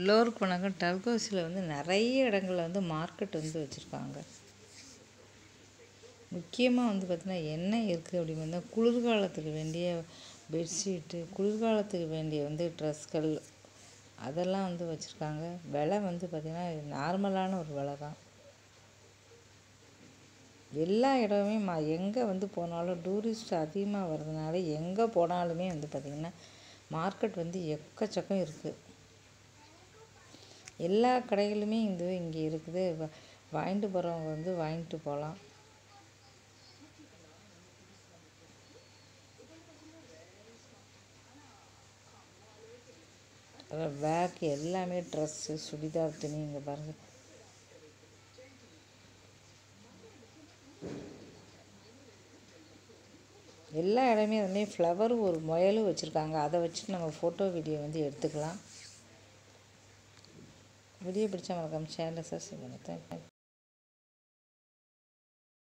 எல்லோருக்கும் வணக்கம் டல்கோசியில் வந்து நிறைய இடங்களில் வந்து மார்க்கெட் வந்து வச்சுருக்காங்க. முக்கியமாக வந்து பார்த்திங்கன்னா என்ன இருக்குது அப்படின்னு வந்தால் குளிர்காலத்துக்கு வேண்டிய பெட்ஷீட்டு குளிர்காலத்துக்கு வேண்டிய வந்து ட்ரெஸ்கள் அதெல்லாம் வந்து வச்சுருக்காங்க. விலை வந்து பார்த்திங்கன்னா நார்மலான ஒரு விலை தான். எல்லா இடமுமே மா எங்கே வந்து போனாலும் டூரிஸ்ட் அதிகமாக வர்றதுனால எங்கே போனாலுமே வந்து பார்த்திங்கன்னா மார்க்கெட் வந்து எக்கச்சக்கம் இருக்குது எல்லா கடைகளுமே இது இங்கே இருக்குது. வாங்கிட்டு போகிறவங்க வந்து வாங்கிட்டு போகலாம் பேக் எல்லாமே ட்ரெஸ்ஸு சுடிதார் துணி இங்கே பாருங்கள் எல்லா இடமே அதுமாரி ஃப்ளவர் ஒரு முயலும் வச்சுருக்காங்க. அதை வச்சுட்டு நம்ம ஃபோட்டோ வீடியோ வந்து எடுத்துக்கலாம். வீடியோ பிடிச்சா மறக்காமல் சேனலை சப்ஸ்கிரைப் பண்ணி தேங்க்யூ